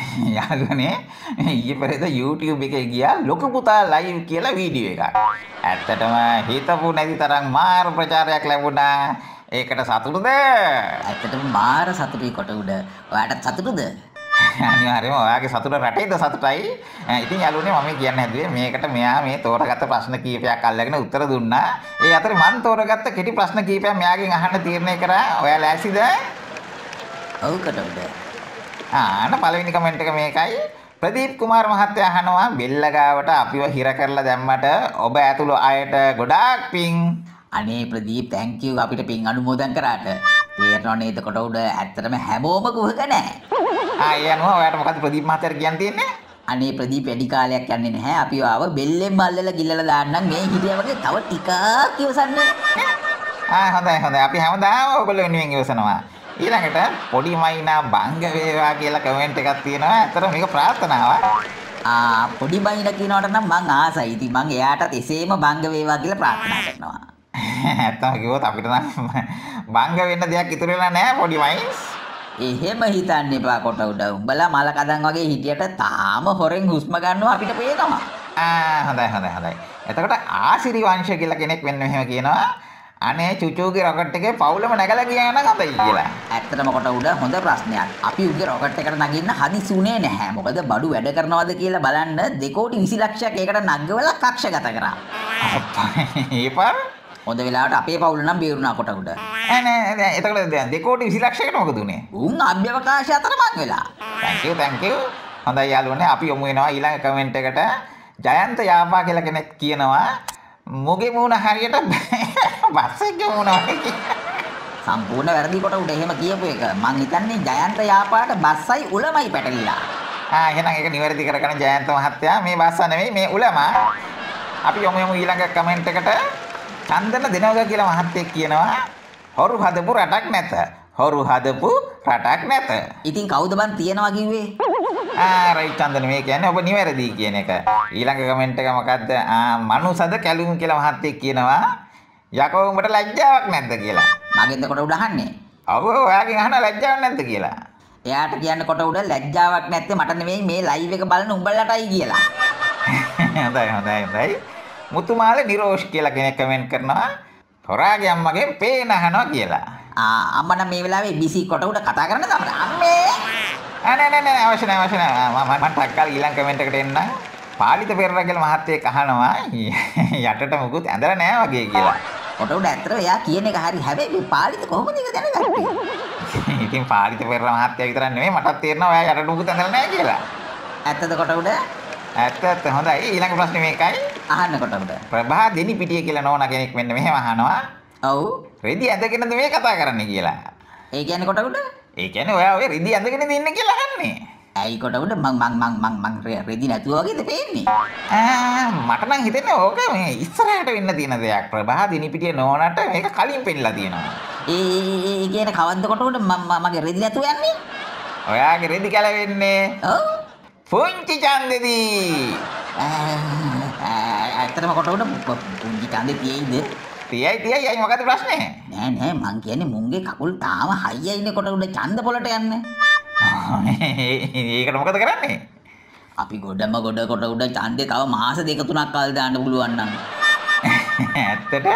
යාළුවනේ ඊයේ පෙරේද YouTube එකේ ගියා ලොකු පුතා ලයිව් කියලා වීඩියෝ එකක්. ඇත්තටම හිතපු නැති තරම් මාර ප්‍රචාරයක් ලැබුණා. ඒකට සතුටුද? ඇත්තටම මාර සතුටුයි කොට උඩ. ඔයාටත් සතුටුද? අනිවාර්යයෙන්ම ඔයාගේ සතුට රටේද සතුටයි. ඉතින් යාළුවනේ මම කියන්න හැදුවේ මේකට මෙයා මේ තෝරගත්ත ප්‍රශ්න කීපයක් අල්ලගෙන උත්තර දුන්නා. ඒ අතරේ මම තෝරගත්ත කෙටි ප්‍රශ්න කීපයක් මෙයාගෙන් අහන්න තීරණය කරා. ඔයා ලෑස්තිද? ඔව් කොට උඩ. ආන පළවෙනි කමෙන්ට් එක මේකයි. ප්‍රදීප් කුමාර මහත්තයා අහනවා බෙල්ල ගාවට අපිව හිර කරලා දැම්මට ඔබ ඇතුළු අයට ගොඩාක් පිං. අනේ ප්‍රදීප් thank you අපිට පින් අනුමෝදන් කරාට. තේරෙනව නේද කොට උඩ ඇත්තටම හැමෝම කුහක නැහැ. ආ ඒ අනුව ඔයාට මොකද ප්‍රදීප් මහත්තයාට කියන්න තියෙන්නේ? අනේ ප්‍රදීප් වැඩි කාලයක් යන්නේ නැහැ. අපි ආව බෙල්ලෙන් මල්ලලා ගිල්ලලා දාන්නම් මේ හිටියා වගේ තව ටිකක් ඉවසන්න. ආ හොඳයි හොඳයි. අපි හැමදාම ඔයගොල්ලෝ වෙනුවෙන් ඉවසනවා. ඊළඟට පොඩි මයිනා බංග වේවා කියලා කමෙන්ට් එකක් තියෙනවා. ඇත්තට මේක ප්‍රාර්ථනාවක්. ආ පොඩි බයින කියනවට නම් මං ආසයි. ඉතින් මං එයාටත් එසේම බංග වේවා කියලා ප්‍රාර්ථනා කරනවා. ඇත්තම කිව්වොත් අපිට නම් බංග වෙන්න දෙයක් ඉතුරු වෙලා නැහැ පොඩි මයින්ස්. එහෙම හිතන්න එපා කොට උඩ. උඹලා මල කදන් වගේ හිටියට තාම හොරෙන් හුස්ම ගන්නවා අපිට පේනවා. ආ හොඳයි හොඳයි හොඳයි. එතකොට ආසිරි වංශය කියලා කෙනෙක් වෙන්න මෙහෙම කියනවා. අනේ චුචුගේ රොකට් එකේ පවුලම නැගලා ගියා නම් හොඳයි කියලා. ඇත්තටම කොට උඩ හොඳ ප්‍රශ්නයක්. අපි උගේ රොකට් එකට නගින්න හදිසි උනේ නැහැ. මොකද බඩු වැඩ කරනවද කියලා බලන්න 2 කෝටි 20 ලක්ෂයක් ඒකට නග්ගවලා කක්ෂගත කරා. ඒපර හොඳ වෙලාවට අපේ පවුල නම් බේරුණා කොට උඩ. නෑ නෑ එතකොට දැන් 2 කෝටි 20 ලක්ෂයකට මොකද උනේ? උන් අභ්‍යවකාශය අතරමං වෙලා. thank you thank you. හොඳයි යාළුවනේ අපි යමු වෙනවා ඊළඟ කමෙන්ට් එකට. ජයන්ත යාපා කියලා කෙනෙක් කියනවා මුගේ මූණ හරියට බස් එකේ මූණ වගේ. සම්පූර්ණ වැරදි කොට උඩ එහෙම කියපු එක. මං හිතන්නේ ජයන්ත යාපාට බස්සයි උලමයි පැටලිලා. ආ එහෙනම් ඒක නිවැරදි කරගන්න ජයන්ත මහත්තයා මේ බස්සා නෙවෙයි මේ උලමා. අපි යමු යමු ඊළඟ කමෙන්ට් එකට. චන්දන දෙනවගා කියලා මහත්තයෙක් කියනවා හොරු හදපු රටක් නැත. හොරු හදපු රටක් නැත. ඉතින් කවුද බන් තියනවා කිව්වේ? ආ රයිට් චන්දන මේ කියන්නේ ඔබ නිවැරදි කියන එක. ඊළඟ කමෙන්ට් එක මොකද්ද? ආ මනුසද කැලුම් කියලා මහත්තයෙක් කියනවා යකෝ උඹට ලැජ්ජාවක් නැද්ද කියලා. මගෙන්ද කොට උඩ අහන්නේ? ඔව් ඔයාගෙන් අහන ලැජ්ජාවක් නැද්ද කියලා. එයාට කියන්න කොට උඩ ලැජ්ජාවක් නැත්තේ මට නෙවෙයි මේ ලයිව් එක බලන උඹලටයි කියලා. හොඳයි හොඳයි හොඳයි. මුතුමාලේ නිරෝෂ් කියලා කෙනෙක් කමෙන්ට් කරනවා හොරාගේ අම්මගෙන් පේන අහනවා කියලා. ආ අම්මා නම් මේ වෙලාවේ බිසි කොට උඩ කතා කරන තමයි. අම්මේ. නෑ නෑ නෑ අවශ්‍ය නෑ අවශ්‍ය නෑ මම මම ටක්කල් ඊළඟ කමෙන්ට් එකට එන්න. පාලිත පෙරේරා කියලා මහත්තයෙක් අහනවා යටට මුකුත් ඇඳලා නෑ වගේ කියලා. කොට උඩ ඇත්තට එයා කියන එක හරි. හැබැයි මේ පාලිත කොහොමද ඒක දැනගත්තේ? ඉතින් පාලිත පෙරේරා මහත්තයා විතරක් නෙමෙයි මටත් තේරෙනවා ඔයා යටට මුකුත් ඇඳලා නෑ කියලා. ඇත්තද කොට උඩ? ඇත්ත ඇත්ත හොඳයි ඊළඟ ප්‍රශ්නේ මේකයි. අහන්න කොට උඩ. ප්‍රභා දෙනිපිටිය කියලා නෝනා කෙනෙක් මෙන්න මෙහෙම අහනවා. ඔව්. රෙදි ඇඳගෙනද මේ කතා කරන්නේ කියලා. ඒ කියන්නේ කොට උඩ? ඒ කියන්නේ ඔයා ඔය රෙදි ඇඳගෙන ඉන්නේ කියලා අහන්නේ. ඇයි කොට උඩ මං මං මං මං මං රෙදි නැතුව වගේද පේන්නේ? ආ මට නම් හිතෙන්නේ ඕක මේ ඉස්සරහට වෙන්න තියෙන දෙයක්. ප්‍රභා දිනිපිටිය නෝනට මේක කලින් පෙන්නලා තියෙනවා. ඒ කියන්නේ කවද්ද කොට උඩ මම මගේ රෙදි නැතුව යන්නේ? ඔයාගේ රෙදි කැලවෙන්නේ ඔව්. පුංචි ඡන්දෙදී. ඇත්තටම කොට උඩ පුංචි කන්දේ තියෙයිද? තියයි තියයි අයි මොකද ප්‍රශ්නේ? නෑ නෑ මං කියන්නේ මුංගේ කකුල් තාම හයියයිනේ කොට උඩ ඡන්ද පොලට යන්න. ඒකට මොකද කරන්නේ? අපි ගොඩම ගොඩ කොට උඩ ඡන්දේ තව මාස දෙක තුනක් කල් දාන්න පුළුවන් නම්. ඇත්තට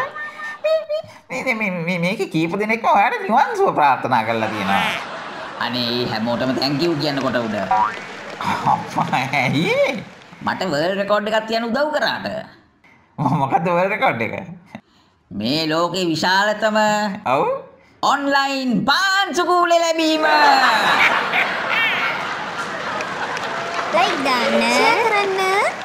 මේ මේ මේක කීප දෙනෙක්ම ඔයාලට නිවන් සුව ප්‍රාර්ථනා කරලා තියෙනවා. අනේ හැමෝටම thank you කියන්න කොට උඩ. ඇයි? මට වර්ල්ඩ් රෙකෝඩ් එකක් තියන්න උදව් කරාට. මොකද්ද වර්ල්ඩ් රෙකෝඩ් එක? මේ ලෝකේ විශාලතම ඔව් online ban suku boleh lebih ma. Baik dah, nak. Saya.